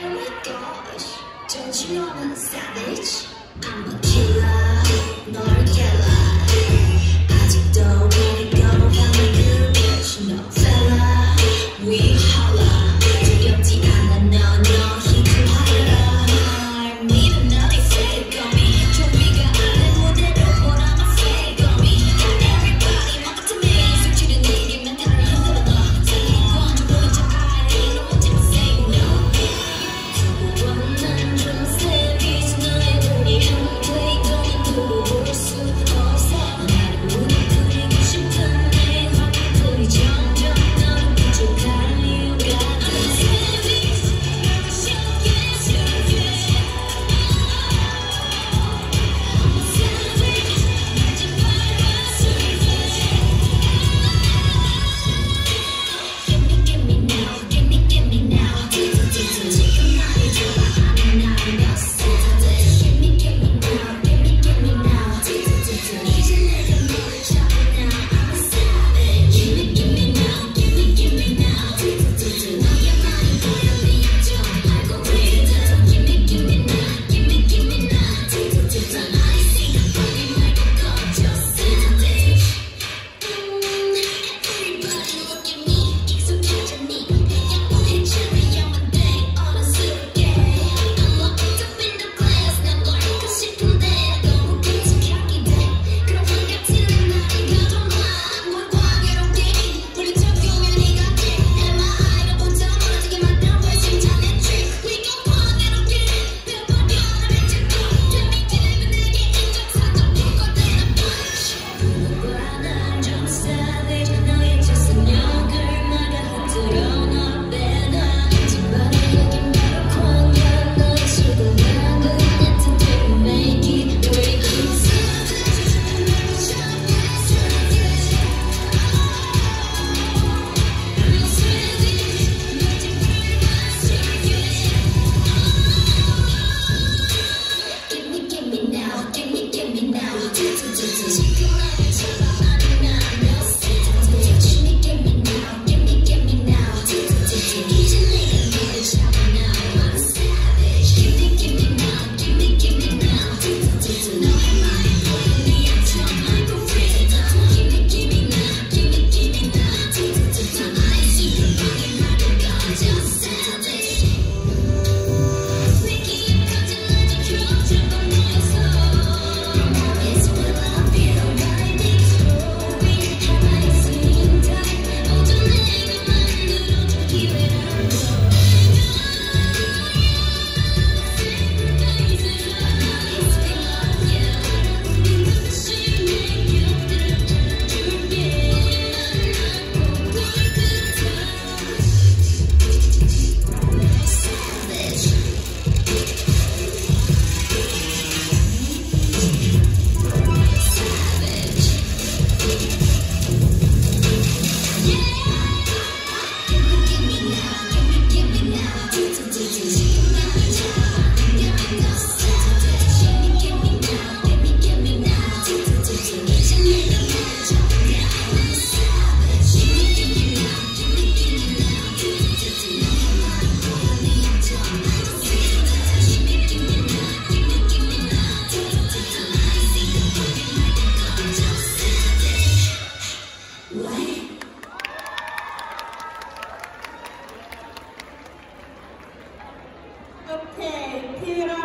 Oh my gosh, don't you know I'm a savage? I'm a killer. now. Okay, Peter.